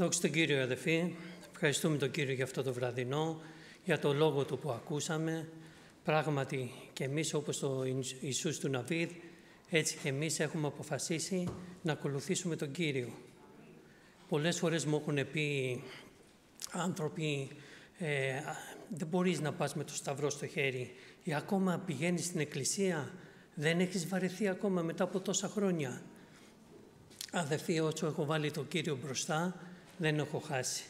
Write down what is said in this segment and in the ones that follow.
Δόξα τον Κύριο αδελφοί, ευχαριστούμε τον Κύριο για αυτό το βραδινό, για το λόγο του που ακούσαμε. Πράγματι και εμείς όπως το Ιησούς του Ναβίδ, έτσι και εμείς έχουμε αποφασίσει να ακολουθήσουμε τον Κύριο. Πολλές φορές μου έχουν πει άνθρωποι, ε, δεν μπορείς να πας με το σταυρό στο χέρι ή ακόμα πηγαίνεις στην εκκλησία, δεν έχεις βαρεθεί ακόμα μετά από τόσα χρόνια. Αδερφοί, όσο έχω βάλει τον Κύριο μπροστά, δεν έχω χάσει.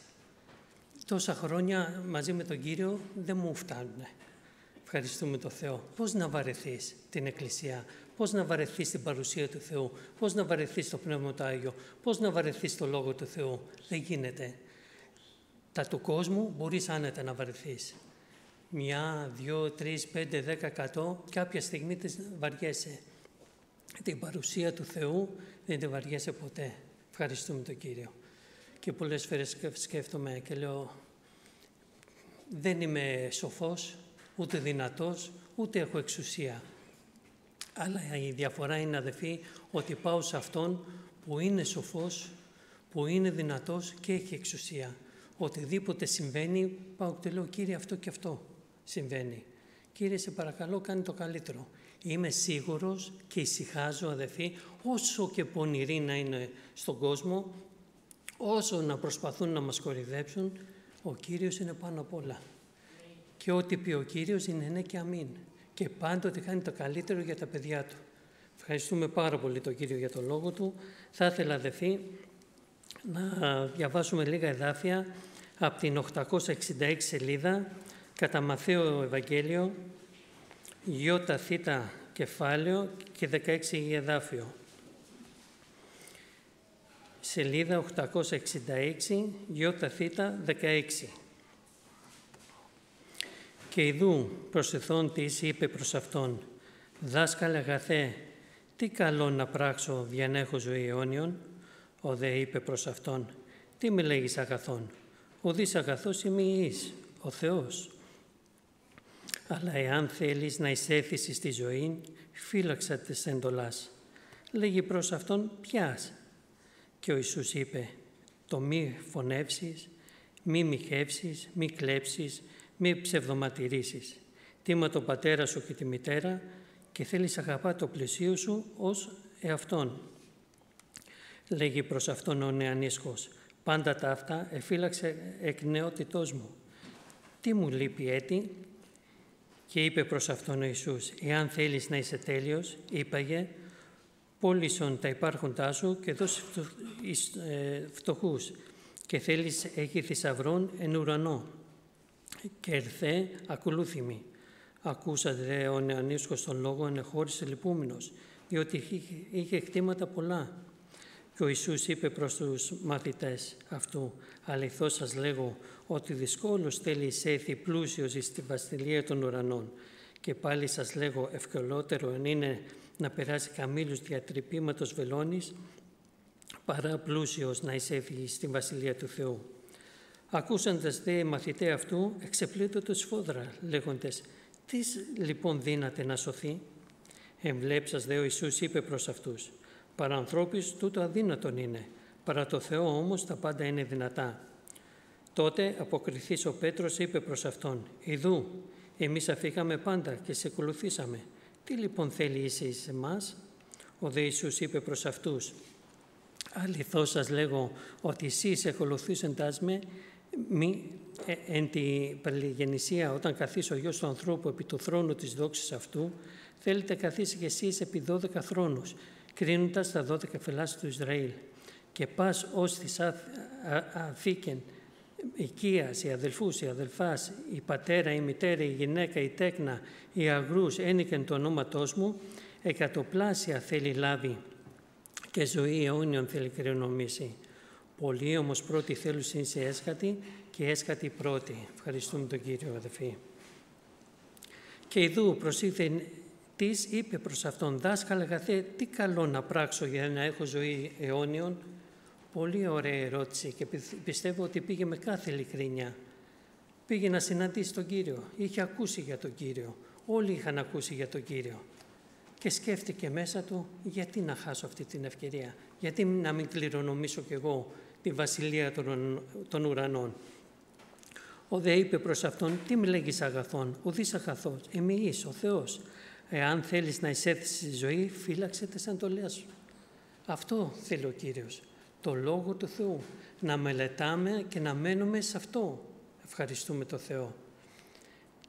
Τόσα χρόνια μαζί με τον Κύριο δεν μου φτάνουν. Ευχαριστούμε τον Θεό. Πώς να βαρεθείς την Εκκλησία, πώς να βαρεθείς την παρουσία του Θεού, πώς να βαρεθείς το Πνεύμα του Άγιο, πώς να βαρεθείς το Λόγο του Θεού; Δεν γίνεται. Τα του κόσμου μπορείς άνετα να βαρεθείς. Μια, δυο, τρεις, πέντε, δέκα, εκατό, κάποια στιγμή τις βαριέσαι. Την παρουσία του Θεού δεν την βαριέσαι ποτέ. Ευχαριστούμε τον Κύριο. Και πολλές φορές σκέφτομαι και λέω δεν είμαι σοφός, ούτε δυνατός, ούτε έχω εξουσία. Αλλά η διαφορά είναι αδεφή ότι πάω σε Αυτόν που είναι σοφός, που είναι δυνατός και έχει εξουσία. Οτιδήποτε συμβαίνει, πάω και λέω «Κύριε αυτό και αυτό συμβαίνει». «Κύριε σε παρακαλώ κάνει το καλύτερο». Είμαι σίγουρος και ησυχάζω αδεφή όσο και πονηροί να είναι στον κόσμο, όσο να προσπαθούν να μας κορυδέψουν, ο Κύριος είναι πάνω απ' όλα. Και ό,τι πει ο Κύριος είναι ναι και αμήν. Και πάντοτε κάνει το καλύτερο για τα παιδιά του. Ευχαριστούμε πάρα πολύ τον Κύριο για το λόγο του. Θα ήθελα αδελφοί να διαβάσουμε λίγα εδάφια από την 866 σελίδα κατά Μαθαίο Ευαγγέλιο, Ιώτα Θήτα κεφάλαιο και 16 εδάφιο. Σελίδα 866, Ιώτα Θήτα 16. Και ειδού προσεθών της είπε προς Αυτόν, «Δάσκαλε αγαθέ, τι καλό να πράξω για να έχω ζωή αιώνιον» Ο δε είπε προς Αυτόν, «Τι με λέγεις αγαθόν, ο δις αγαθός είμαι εις, ο Θεός. Αλλά εάν θέλεις να εισέθεις στη ζωή, φύλαξα τις εντολάς. Λέγει προς Αυτόν, πιάς. Και ο Ιησούς είπε, το μη φωνεύσεις, μη μοιχεύσεις, μη κλέψεις, μη ψευδοματηρήσεις. Τίμα τον πατέρα σου και τη μητέρα και θέλεις αγαπά το πλησίο σου ως εαυτόν. Λέγει προς αυτόν ο νεανίσκος, πάντα τα αυτά εφύλαξε εκ νεότητός μου. Τι μου λείπει έτη; Και είπε προς αυτόν ο Ιησούς, εάν θέλεις να είσαι τέλειος, είπαγε, πώλησον τα υπάρχοντά σου και δώσει ε, φτωχούς και θέλεις έχει θησαυρών εν ουρανό και ερθέ ακολούθημη. Ακούσατε δε ο νεανίσκος τον λόγο ενεχώρησε λυπούμενος, διότι είχε χτήματα πολλά. Και ο Ιησούς είπε προς τους μαθητές αυτού, αληθώς σας λέγω ότι δυσκόλως θέλει εισέθει πλούσιος στη βασιλεία των ουρανών. Και πάλι σας λέγω ευκολότερο είναι να περάσει καμήλους διατρυπήματος βελόνης παρά πλούσιος να εισέθει στη βασιλεία του Θεού. Ακούσαντας δε μαθητέ αυτού, εξεπλήτωτο σφόδρα, λέγοντες «Τις λοιπόν δύναται να σωθεί» Εμβλέψας δε ο Ιησούς είπε προς αυτούς «Παρανθρώπης τούτο αδύνατον είναι, παρά το Θεό όμως τα πάντα είναι δυνατά». Τότε αποκριθής ο Πέτρος είπε προς αυτόν «Ιδού, εμείς αφήκαμε πάντα και σε ακολουθήσαμε. Τι λοιπόν θέλει εσύ σε εμάς» Ο δε Ιησούς είπε προς αυτούς «Αληθώς σας λέγω ότι εσείς ακολουθήσαντάς με μη, ε, εν τη παλιγεννησία, όταν καθίσει ο Γιος του ανθρώπου επί του θρόνου της δόξης αυτού, θέλετε καθίσει κι εσείς επί δώδεκα θρόνους, κρίνοντας τα δώδεκα φυλάς του Ισραήλ. Και πας ως της αφήκεν, οικίας, οι αδελφούς, οι αδελφάς, η πατέρα, η μητέρα, η γυναίκα, η τέκνα, οι αγρούς, ένικεν το ονόματός μου, εκατοπλάσια θέλει λάβει και ζωή αιώνιον θέλει κρινομήσει. Πολλοί όμως πρώτοι θέλουν σε έσχατη και έσχατη πρώτη. Ευχαριστούμε τον Κύριο αδελφοί. Και ειδού προσήθε της είπε προς αυτόν «Δάσκαλα αγαθέ, τι καλό να πράξω για να έχω ζωή αιώνιον» Πολύ ωραία ερώτηση και πιστεύω ότι πήγε με κάθε ειλικρίνεια. Πήγε να συναντήσει τον Κύριο, είχε ακούσει για τον Κύριο. Όλοι είχαν ακούσει για τον Κύριο. Και σκέφτηκε μέσα του γιατί να χάσω αυτή την ευκαιρία, γιατί να μην κληρονομήσω κι εγώ τη βασιλεία των ουρανών; Ο δε είπε προς αυτόν, τι με λέγεις αγαθόν, ουδείς αγαθός, εμείς, ο Θεός. Εάν θέλεις να εισέλθεις στη ζωή, φύλαξε τις αντολές σου. Αυτό θέλει ο Κύριος, το Λόγο του Θεού, να μελετάμε και να μένουμε σε αυτό. Ευχαριστούμε το Θεό.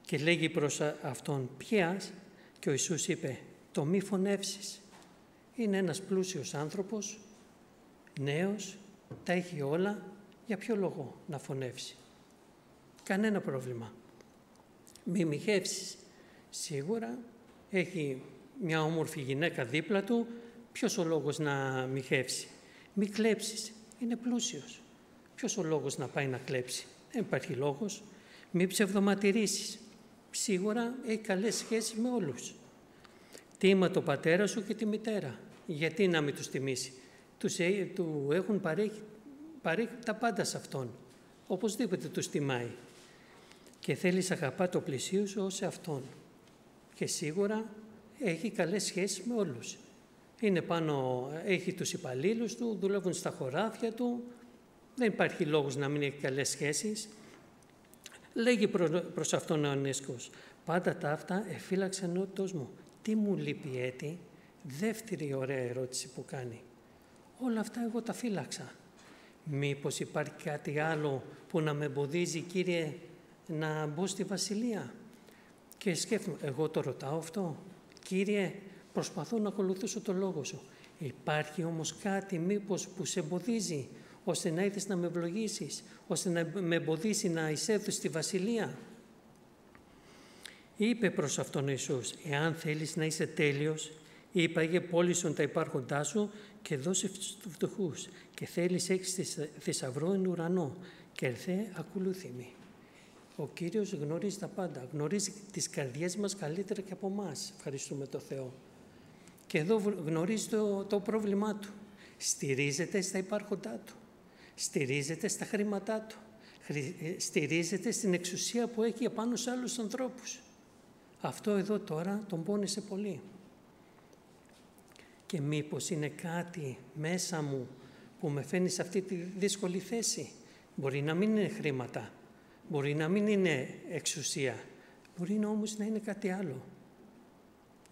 Και λέγει προς αυτόν, ποιας, και ο Ιησούς είπε, το μη φωνεύσεις. Είναι ένας πλούσιος άνθρωπος, νέος, τα έχει όλα, για ποιο λόγο να φωνεύσει; Κανένα πρόβλημα. Μη μοιχεύσεις. Σίγουρα έχει μια όμορφη γυναίκα δίπλα του, ποιος ο λόγος να μοιχεύσει; Μη κλέψεις. Είναι πλούσιος. Ποιος ο λόγος να πάει να κλέψει; Δεν υπάρχει λόγος. Μη ψευδοματηρήσεις. Σίγουρα έχει καλές σχέσεις με όλους. Τίμα το πατέρα σου και τη μητέρα. Γιατί να μην τους τιμήσει; Τους, ε, του έχουν παρέχει, παρέχει τα πάντα σε αυτόν. Οπωσδήποτε τους τιμάει. Και θέλεις αγαπά το πλησίου σου ως αυτόν. Και σίγουρα έχει καλές σχέσεις με όλους. Είναι πάνω, έχει τους υπαλλήλους του, δουλεύουν στα χωράφια του. Δεν υπάρχει λόγος να μην έχει καλές σχέσεις. Λέγει προς αυτόν ο Ανέσκος, πάντα τα αυτά εφύλαξε νότος μου. Τι μου λείπει έτη, δεύτερη ωραία ερώτηση που κάνει. Όλα αυτά εγώ τα φύλαξα. Μήπως υπάρχει κάτι άλλο που να με εμποδίζει, Κύριε, να μπω στη Βασιλεία; Και σκέφτομαι, εγώ το ρωτάω αυτό. Κύριε, προσπαθώ να ακολουθήσω το λόγο σου. Υπάρχει όμως κάτι μήπως που σε εμποδίζει, ώστε να ήθελες να με ευλογήσεις, ώστε να με εμποδίσει να εισέλθω στη Βασιλεία; Είπε προς αυτόν ο Ιησούς, εάν θέλεις να είσαι τέλειος, είπαγε πώλησον τα υπάρχοντά σου και δώσε στους φτωχούς και θέλεις έχεις θησαυρό εν ουρανό και ερθέ ακολούθη Ο Κύριος γνωρίζει τα πάντα, γνωρίζει τις καρδιές μας καλύτερα και από εμάς. Ευχαριστούμε το Θεό. Και εδώ γνωρίζει το, το πρόβλημά του. Στηρίζεται στα υπάρχοντά του. Στηρίζεται στα χρήματά του. Ε, στηρίζεται στην εξουσία που έχει επάνω σε άλλους ανθρώπους. Αυτό εδώ τώρα τον πόνεσε πολύ. Και μήπως είναι κάτι μέσα μου που με φαίνει σε αυτή τη δύσκολη θέση. Μπορεί να μην είναι χρήματα, μπορεί να μην είναι εξουσία, μπορεί να όμως να είναι κάτι άλλο.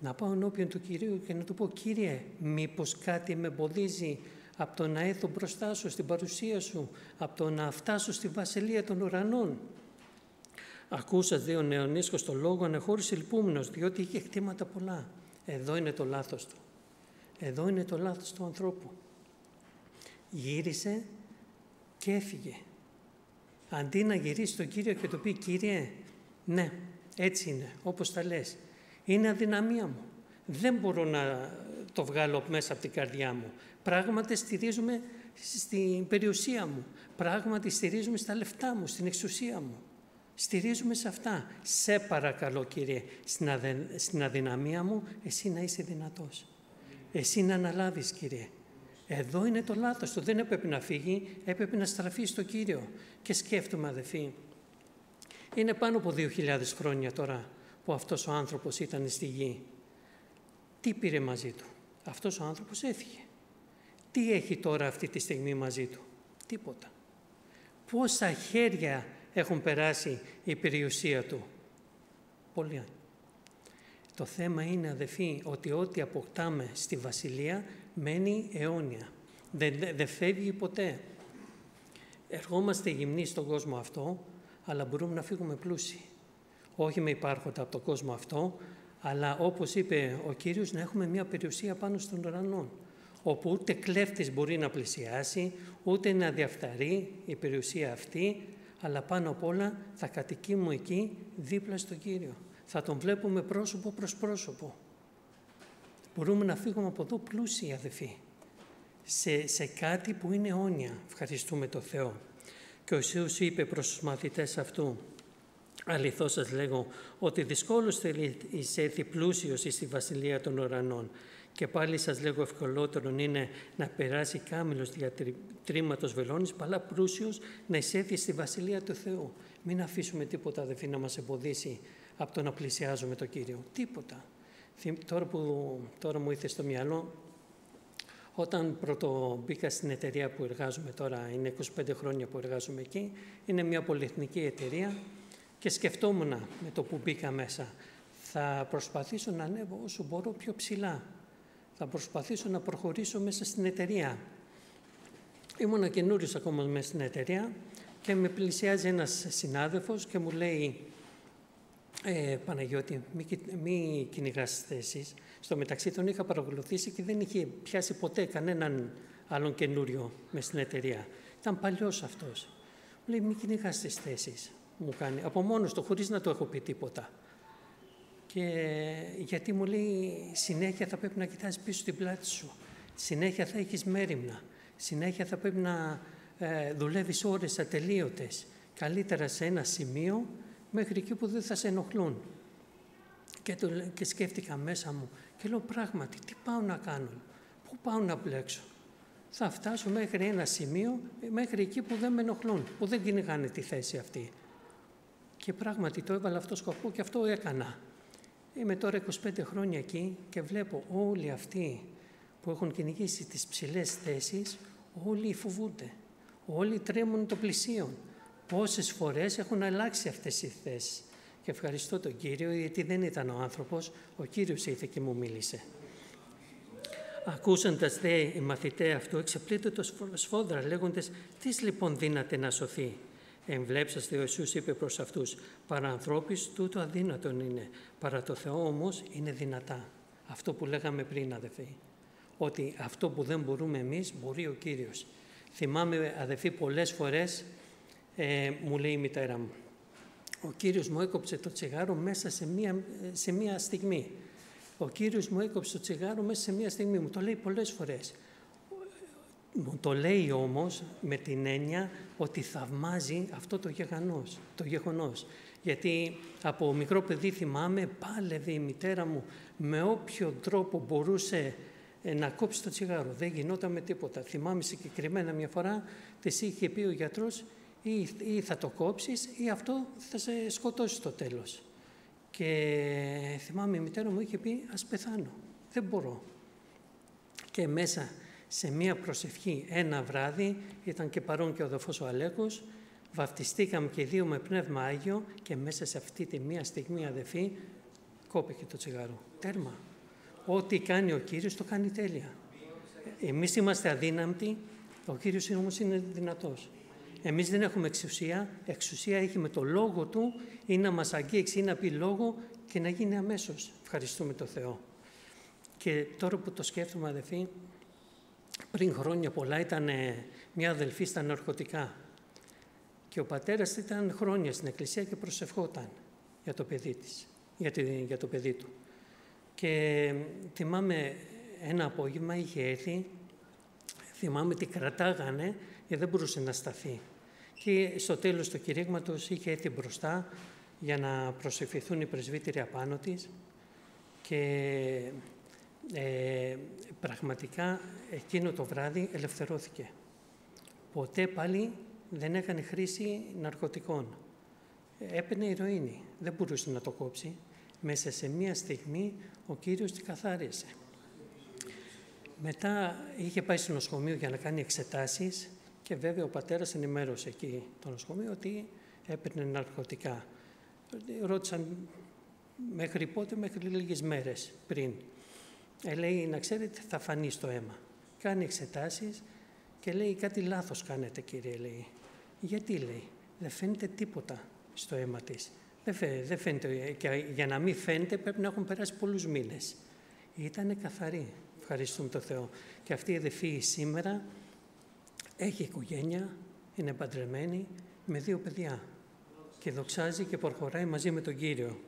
Να πάω ενώπιον του Κυρίου και να του πω «Κύριε, μήπως κάτι με εμποδίζει από το να έρθω μπροστά σου στην παρουσία σου, από το να φτάσω στη βασιλεία των ουρανών». Ακούσα δύο νεονίσκος στο λόγο ανεχώρησε λυπούμενος, διότι είχε χτήματα πολλά. Εδώ είναι το λάθος του. Εδώ είναι το λάθος του ανθρώπου. Γύρισε και έφυγε. Αντί να γυρίσεις τον Κύριο και του πει «Κύριε, ναι, έτσι είναι, όπως τα λες. Είναι αδυναμία μου. Δεν μπορώ να το βγάλω μέσα από την καρδιά μου. Πράγματι στηρίζουμε στην περιουσία μου. Πράγματι στηρίζουμε στα λεφτά μου, στην εξουσία μου. Στηρίζουμε σε αυτά. Σε παρακαλώ Κύριε, στην αδυναμία μου, εσύ να είσαι δυνατός. Εσύ να αναλάβεις Κύριε. Εδώ είναι το λάθος του. Δεν έπρεπε να φύγει, έπρεπε να στραφείς στο Κύριο. Και σκέφτομαι αδελφοί, είναι πάνω από 2.000 χρόνια τώρα που αυτός ο άνθρωπος ήταν στη γη. Τι πήρε μαζί του; Αυτός ο άνθρωπος έφυγε. Τι έχει τώρα αυτή τη στιγμή μαζί του; Τίποτα. Πόσα χέρια έχουν περάσει η περιουσία του; Πολύ. Το θέμα είναι, αδεφή, ότι ό,τι αποκτάμε στη Βασιλεία μένει αιώνια. Δεν, δεν φεύγει ποτέ. Ερχόμαστε γυμνοί στον κόσμο αυτό, αλλά μπορούμε να φύγουμε πλούσιοι. Όχι με υπάρχοντα από τον κόσμο αυτό, αλλά όπως είπε ο Κύριος, να έχουμε μια περιουσία πάνω στον ουρανό, όπου ούτε κλέφτης μπορεί να πλησιάσει, ούτε να διαφθαρεί η περιουσία αυτή, αλλά πάνω απ' όλα θα κατοικούμε εκεί δίπλα στον Κύριο. Θα τον βλέπουμε πρόσωπο προς πρόσωπο. Μπορούμε να φύγουμε από εδώ πλούσιοι αδελφοί, σε, σε κάτι που είναι αιώνια. Ευχαριστούμε το Θεό. Και ο Ιησούς είπε προς τους μαθητές αυτού, αληθώ σας λέγω, ότι δυσκόλως θέλει εισέλθει πλούσιος στη Βασιλεία των Ουρανών. Και πάλι σας λέγω ευκολότερον είναι να περάσει κάμιλος δια τρίματος βελόνης, παλά πλούσιος να εισέλθει στη Βασιλεία του Θεού. Μην αφήσουμε τίποτα αδελφοί να μας εμποδίσει από το να πλησιάζουμε τον Κύριο. Τίποτα. Τώρα που τώρα μου ήρθε στο μυαλό, Όταν πρώτο μπήκα στην εταιρεία που εργάζομαι τώρα, είναι 25 χρόνια που εργάζομαι εκεί, είναι μια πολυεθνική εταιρεία και σκεφτόμουν με το που μπήκα μέσα. Θα προσπαθήσω να ανέβω όσο μπορώ πιο ψηλά. Θα προσπαθήσω να προχωρήσω μέσα στην εταιρεία. Ήμουνα καινούριος ακόμα μέσα στην εταιρεία και με πλησιάζει ένας συνάδελφος και μου λέει ε, Παναγιώτη, μη, μη κυνηγά θέσει. Στο μεταξύ τον είχα παρακολουθήσει και δεν είχε πιάσει ποτέ κανέναν άλλον καινούριο μες στην εταιρεία. Ήταν παλιός αυτός. Μου λέει: Μη κυνηγά τι θέσει. Μου κάνει από μόνος του, χωρίς να το έχω πει τίποτα. Και γιατί μου λέει: Συνέχεια θα πρέπει να κοιτάζει πίσω την πλάτη σου. Συνέχεια θα έχεις μέρημνα. Συνέχεια θα πρέπει να ε, δουλεύεις ώρες ατελείωτες. Καλύτερα σε ένα σημείο μέχρι εκεί που δεν θα σε ενοχλούν. Και, το, και σκέφτηκα μέσα μου και λέω πράγματι τι πάω να κάνω, πού πάω να μπλέξω; Θα φτάσω μέχρι ένα σημείο, μέχρι εκεί που δεν με ενοχλούν, που δεν κυνηγάνε τη θέση αυτή. Και πράγματι το έβαλα αυτό σκοπό και αυτό έκανα. Είμαι τώρα 25 χρόνια εκεί και βλέπω όλοι αυτοί που έχουν κυνηγήσει τις ψηλές θέσεις, όλοι φοβούνται. Όλοι τρέμουν το πλησίον πόσες φορές έχουν αλλάξει αυτές οι θέσεις. Και ευχαριστώ τον Κύριο γιατί δεν ήταν ο άνθρωπος, ο Κύριος ήρθε και μου μίλησε. Ακούσαντας δε οι μαθητές αυτού το σφόδρα λέγοντες «Τις λοιπόν δύναται να σωθεί». Εμβλέψαστε ο Ιησούς είπε προς αυτούς «Παρά ανθρώπης τούτο αδύνατον είναι, παρά το Θεό όμως είναι δυνατά». Αυτό που λέγαμε πριν αδελφοί, ότι αυτό που δεν μπορούμε εμείς μπορεί ο Κύριος. Θυμάμαι αδελφοί πολλές φορές ε, μου λέει η μητέρα μου. Ο Κύριος μου έκοψε το τσιγάρο μέσα σε μία, σε μία στιγμή. Ο Κύριος μου έκοψε το τσιγάρο μέσα σε μία στιγμή. Μου το λέει πολλές φορές. Μου το λέει όμως με την έννοια ότι θαυμάζει αυτό το γεγονός. Το γεγονός. Γιατί από μικρό παιδί θυμάμαι πάλευε η μητέρα μου με όποιο τρόπο μπορούσε ε, να κόψει το τσιγάρο. Δεν γινόταν με τίποτα. Θυμάμαι συγκεκριμένα μια φορά, της είχε πει ο γιατρός ή, ή θα το κόψεις ή αυτό θα σε σκοτώσει στο τέλος. Και θυμάμαι η μητέρα μου είχε πει ας πεθάνω, δεν μπορώ. Και μέσα σε μία προσευχή ένα βράδυ, ήταν και παρόν και ο δοφός ο Αλέκος, βαφτιστήκαμε και δύο με πνεύμα Άγιο και μέσα σε αυτή τη μία στιγμή αδεφή κόπηκε το τσιγάρο. Τέρμα. Ό,τι κάνει ο Κύριος το κάνει τέλεια. Εμείς είμαστε αδύναμοι, ο Κύριος όμως είναι δυνατός. Εμείς δεν έχουμε εξουσία. Εξουσία έχει με το λόγο Του ή να μας αγγίξει ή να πει λόγο και να γίνει αμέσως. Ευχαριστούμε τον Θεό. Και τώρα που το σκέφτομαι αδελφοί, πριν χρόνια πολλά ήταν μια αδελφή στα ναρκωτικά και ο πατέρας ήταν χρόνια στην εκκλησία και προσευχόταν για το παιδί, της, για, για το παιδί του. Και θυμάμαι ένα απόγευμα είχε έρθει, θυμάμαι τι κρατάγανε γιατί δεν μπορούσε να σταθεί. Και στο τέλος του κηρύγματος είχε έρθει μπροστά για να προσευχηθούν οι πρεσβύτεροι απάνω της και ε, πραγματικά εκείνο το βράδυ ελευθερώθηκε. Ποτέ πάλι δεν έκανε χρήση ναρκωτικών. Έπαιρνε ηρωίνη, δεν μπορούσε να το κόψει. Μέσα σε μία στιγμή ο Κύριος τη καθάρισε. Μετά είχε πάει στο νοσοκομείο για να κάνει εξετάσεις και βέβαια ο πατέρας ενημέρωσε εκεί το νοσοκομείο ότι έπαιρνε ναρκωτικά. Ρώτησαν μέχρι πότε, μέχρι λίγες μέρες πριν. Ε, λέει, να ξέρετε, θα φανεί στο αίμα. Κάνει εξετάσεις και λέει, κάτι λάθος κάνετε κύριε, λέει. Γιατί, λέει, δεν φαίνεται τίποτα στο αίμα της. Δεν, φαίνεται, και για να μην φαίνεται πρέπει να έχουν περάσει πολλούς μήνες. Ήτανε καθαρή, ευχαριστούμε τον Θεό. Και αυτή η αδεφή σήμερα έχει οικογένεια, είναι παντρεμένη με δύο παιδιά και δοξάζει και προχωράει μαζί με τον Κύριο.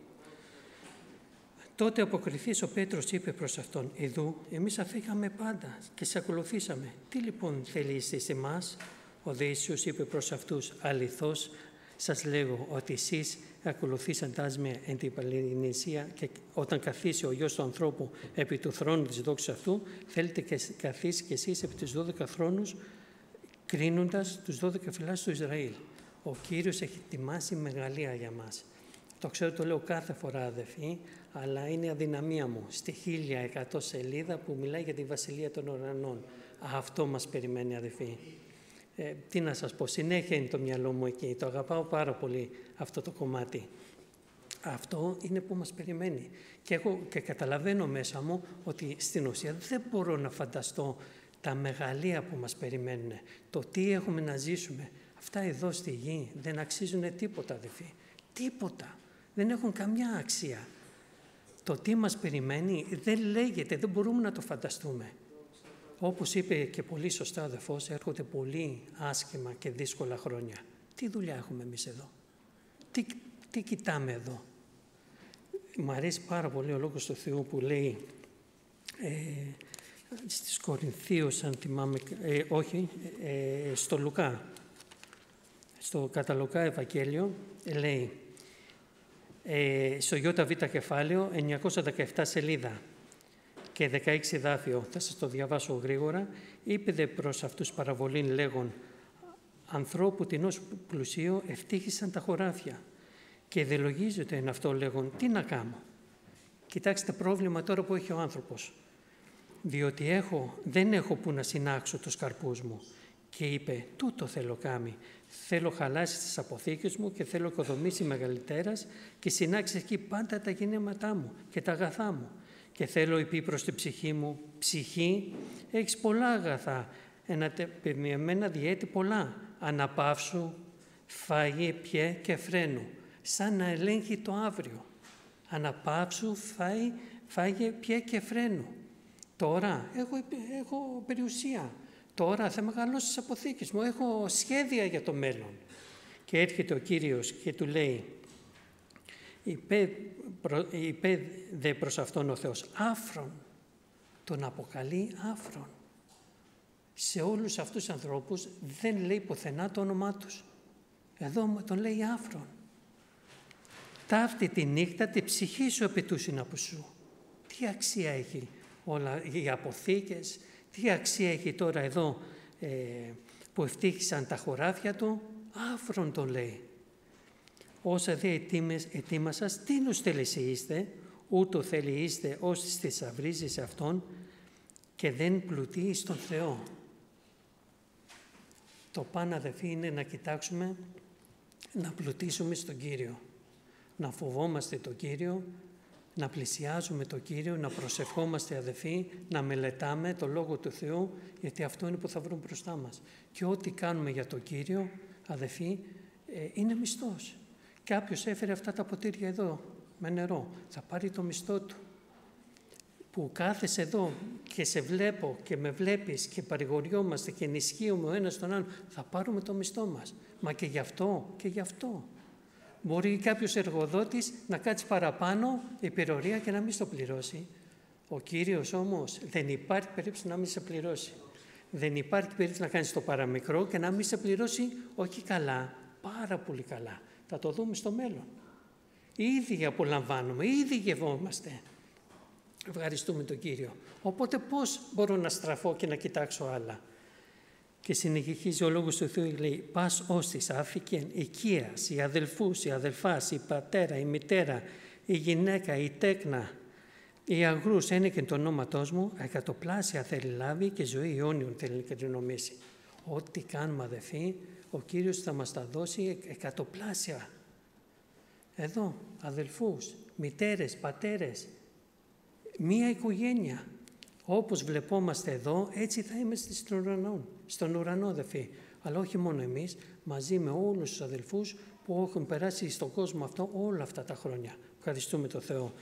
Τότε αποκριθής ο Πέτρος είπε προς αυτόν «Ιδού, εμείς αφήκαμε πάντα και σε ακολουθήσαμε. Τι λοιπόν θέλεις εσείς εμάς» Ο Δείσιος είπε προς αυτούς «Αληθώς σας λέγω ότι εσείς ακολουθήσαντάς με εν την Παλαινησία και όταν καθίσει ο Υιός του ανθρώπου επί του θρόνου της δόξης αυτού, θέλετε και καθίσει και εσείς επί τους 12 θρόνους κρίνοντας τους 12 φυλάς του Ισραήλ. Ο Κύριος έχει ετοιμάσει μεγαλεία για μας Το ξέρω, το λέω κάθε φορά, αδερφοί, αλλά είναι η αδυναμία μου. Στη 1100 σελίδα που μιλάει για τη Βασιλεία των Ουρανών. Αυτό μας περιμένει, αδερφοί. Ε, τι να σας πω, συνέχεια είναι το μυαλό μου εκεί. Το αγαπάω πάρα πολύ αυτό το κομμάτι. Αυτό είναι που μας περιμένει. Και εγώ και καταλαβαίνω μέσα μου ότι στην ουσία δεν μπορώ να φανταστώ τα μεγαλεία που μας περιμένουν. Το τι έχουμε να ζήσουμε. Αυτά εδώ στη γη δεν αξίζουν τίποτα, αδελφοί. Τίποτα. Δεν έχουν καμιά αξία. Το τι μας περιμένει δεν λέγεται, δεν μπορούμε να το φανταστούμε. Όπως είπε και πολύ σωστά ο αδερφός, έρχονται πολύ άσχημα και δύσκολα χρόνια. Τι δουλειά έχουμε εμείς εδώ; Τι, τι κοιτάμε εδώ; Μ' αρέσει πάρα πολύ ο Λόγος του Θεού που λέει ε, στις Κορινθίους, αν θυμάμαι, ε, όχι, ε, στο Λουκά, στο καταλοκά Ευαγγέλιο, λέει ε, στο ΙΒ κεφάλαιο 917 σελίδα και 16 δάφιο, θα σας το διαβάσω γρήγορα, είπε δε προς αυτούς παραβολήν λέγον «Ανθρώπου τεινός πλουσίο ευτύχησαν τα χωράφια και δελογίζονται εν αυτό λέγον «Τι να κάνω». Κοιτάξτε πρόβλημα τώρα που έχει ο άνθρωπος. Διότι έχω, δεν έχω που να συνάξω τους καρπούς μου. Και είπε, τούτο θέλω κάμι. Θέλω χαλάσει τις αποθήκες μου και θέλω οικοδομήσει μεγαλύτερας και συνάξεις εκεί πάντα τα γεννήματά μου και τα αγαθά μου και θέλω υπή προς την ψυχή μου, ψυχή, έχεις πολλά αγαθά, ένα εμένα διέτη πολλά, αναπαύσου, φάγε, πιέ και φρένου, σαν να ελέγχει το αύριο. Αναπαύσου, φάει, φάγε, πιέ και φρένου. Τώρα έχω, έχω περιουσία. Τώρα θα μεγαλώσω τις αποθήκες μου. Έχω σχέδια για το μέλλον. Και έρχεται ο Κύριος και του λέει είπε, προ, είπε δε προς αυτόν ο Θεός άφρον, τον αποκαλεί άφρον. Σε όλους αυτούς τους ανθρώπους δεν λέει πουθενά το όνομά τους. Εδώ τον λέει άφρον. Ταύτη τη νύχτα τη ψυχή σου επιτούσιν από σου. Τι αξία έχει όλα οι αποθήκες, τι αξία έχει τώρα εδώ ε, που ευτύχησαν τα χωράφια του; Άφρον το λέει όσα δε ετοίμασας, τι νους είστε, ούτω θέλει είστε όσοι θησαυρίζεις σε Αυτόν και δεν πλουτεί στον Θεό. Το πάνω αδεφή είναι να κοιτάξουμε, να πλουτίσουμε στον Κύριο, να φοβόμαστε τον Κύριο, να πλησιάζουμε τον Κύριο, να προσευχόμαστε αδεφή, να μελετάμε το Λόγο του Θεού, γιατί αυτό είναι που θα βρουν μπροστά μας. Και ό,τι κάνουμε για τον Κύριο, αδεφή, ε, είναι μισθός. Κάποιος έφερε αυτά τα ποτήρια εδώ με νερό. Θα πάρει το μισθό του. Που κάθεσαι εδώ και σε βλέπω και με βλέπεις και παρηγοριόμαστε και ενισχύουμε ο ένας τον άλλον, θα πάρουμε το μισθό μας. Μα και γι' αυτό και γι' αυτό. Μπορεί κάποιος εργοδότης να κάτσει παραπάνω υπερορία και να μην στο πληρώσει. Ο Κύριος όμως δεν υπάρχει περίπτωση να μην σε πληρώσει. Δεν υπάρχει περίπτωση να κάνεις το παραμικρό και να μην σε πληρώσει όχι καλά, πάρα πολύ καλά. Θα το δούμε στο μέλλον. Ήδη απολαμβάνουμε, ήδη γευόμαστε. Ευχαριστούμε τον Κύριο. Οπότε πώς μπορώ να στραφώ και να κοιτάξω άλλα; Και συνεχίζει ο Λόγος του Θεού λέει «Πας όστις άφηκεν οικίας, η αδελφούς, η αδελφάς, η πατέρα, η μητέρα, η γυναίκα, η τέκνα, η αγρούς είναι και το ονόματός μου, εκατοπλάσια θέλει λάβει και ζωή αιώνιων θέλει να νομίσει. Ό,τι κάνουμε αδελφοί, ο Κύριος θα μας τα δώσει εκατοπλάσια. Εδώ, αδελφούς, μητέρες, πατέρες, μία οικογένεια. Όπως βλεπόμαστε εδώ, έτσι θα είμαστε στον ουρανό, στον ουρανό δεφή. Αλλά όχι μόνο εμείς, μαζί με όλους τους αδελφούς που έχουν περάσει στον κόσμο αυτό όλα αυτά τα χρόνια. Ευχαριστούμε το Θεό.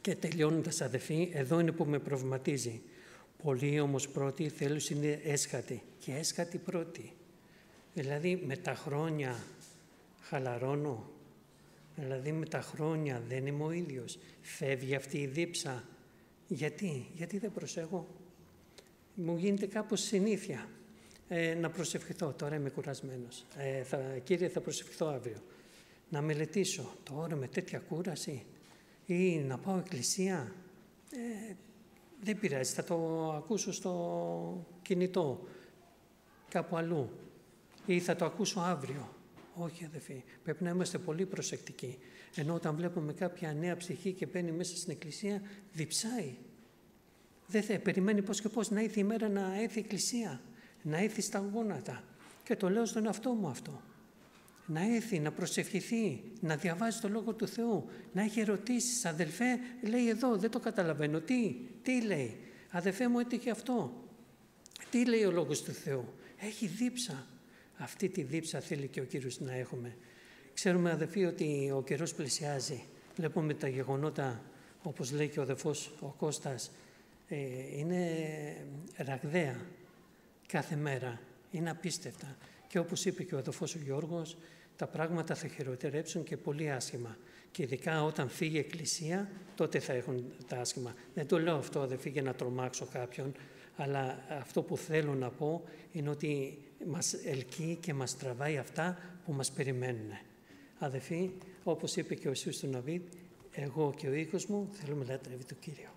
Και τελειώνοντας αδελφοί, εδώ είναι που με προβληματίζει. Πολλοί όμως πρώτοι θέλουν είναι έσχατοι και έσχατοι πρώτοι. Δηλαδή με τα χρόνια χαλαρώνω, δηλαδή με τα χρόνια δεν είμαι ο ίδιος, φεύγει αυτή η δίψα. Γιατί, γιατί δεν προσέχω; Μου γίνεται κάπως συνήθεια ε, να προσευχηθώ, τώρα είμαι κουρασμένος. Ε, θα, κύριε θα προσευχηθώ αύριο. Να μελετήσω τώρα με τέτοια κούραση ή να πάω εκκλησία. Ε, δεν πειράζει, θα το ακούσω στο κινητό, κάπου αλλού ή θα το ακούσω αύριο. Όχι, αδερφοί. Πρέπει να είμαστε πολύ προσεκτικοί. Ενώ όταν βλέπουμε κάποια νέα ψυχή και μπαίνει μέσα στην εκκλησία, διψάει. Δεν θα περιμένει πώς και πώς να έρθει η μέρα να έρθει η εκκλησία, να έρθει στα γόνατα. Και το λέω στον εαυτό μου αυτό. Να έρθει, να προσευχηθεί, να διαβάζει το Λόγο του Θεού, να έχει ερωτήσεις. Αδελφέ, λέει εδώ, δεν το καταλαβαίνω. Τι, τι λέει; Αδελφέ μου έτυχε αυτό. Τι λέει ο Λόγος του Θεού; Έχει δίψα. Αυτή τη δίψα θέλει και ο Κύριος να έχουμε. Ξέρουμε αδελφοί ότι ο καιρός πλησιάζει. Βλέπουμε τα γεγονότα, όπως λέει και ο αδελφός ο Κώστας, ε, είναι ραγδαία κάθε μέρα. Είναι απίστευτα. Και όπως είπε και ο αδελφός ο Γιώργος, τα πράγματα θα χειροτερέψουν και πολύ άσχημα. Και ειδικά όταν φύγει η Εκκλησία, τότε θα έχουν τα άσχημα. Δεν το λέω αυτό, αδελφοί, για να τρομάξω κάποιον, αλλά αυτό που θέλω να πω είναι ότι μας ελκύει και μας τραβάει αυτά που μας περιμένουν. Αδελφοί, όπως είπε και ο Ιησούς του Ναβίδ, εγώ και ο οίκος μου θέλουμε λατρεύει του Κύριο.